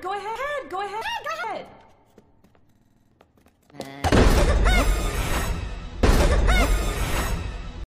Go ahead. Go ahead.